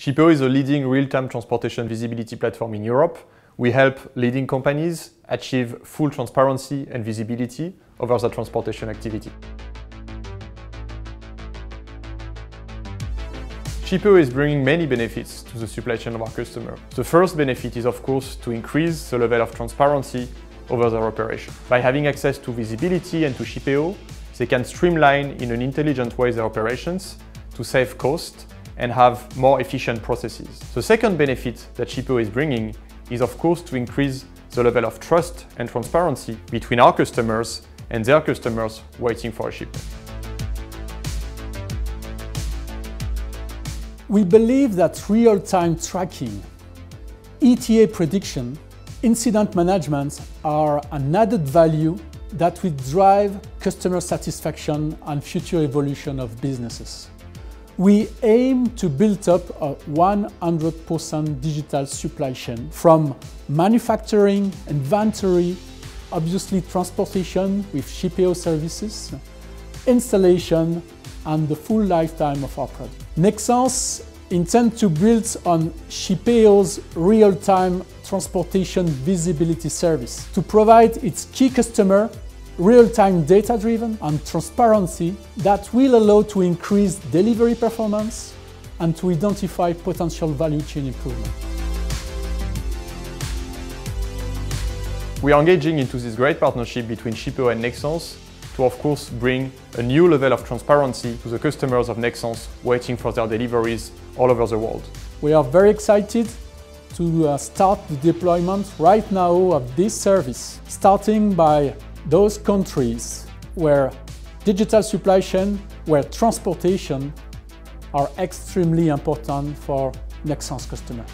Shippeo is a leading real-time transportation visibility platform in Europe. We help leading companies achieve full transparency and visibility over their transportation activity. Shippeo is bringing many benefits to the supply chain of our customer. The first benefit is of course to increase the level of transparency over their operation. By having access to visibility and to Shippeo, they can streamline in an intelligent way their operations to save cost and have more efficient processes. The second benefit that Shippeo is bringing is of course to increase the level of trust and transparency between our customers and their customers waiting for a shipment. We believe that real-time tracking, ETA prediction, incident management are an added value that will drive customer satisfaction and future evolution of businesses. We aim to build up a 100% digital supply chain from manufacturing, inventory, obviously transportation with Shippeo services, installation, and the full lifetime of our product. Nexans intends to build on Shippeo's real-time transportation visibility service to provide its key customer real-time data-driven and transparency that will allow to increase delivery performance and to identify potential value chain improvement. We are engaging into this great partnership between Shippeo and Nexans to of course bring a new level of transparency to the customers of Nexans waiting for their deliveries all over the world. We are very excited to uh, start the deployment right now of this service, starting by those countries where digital supply chain, where transportation are extremely important for Nexans customers.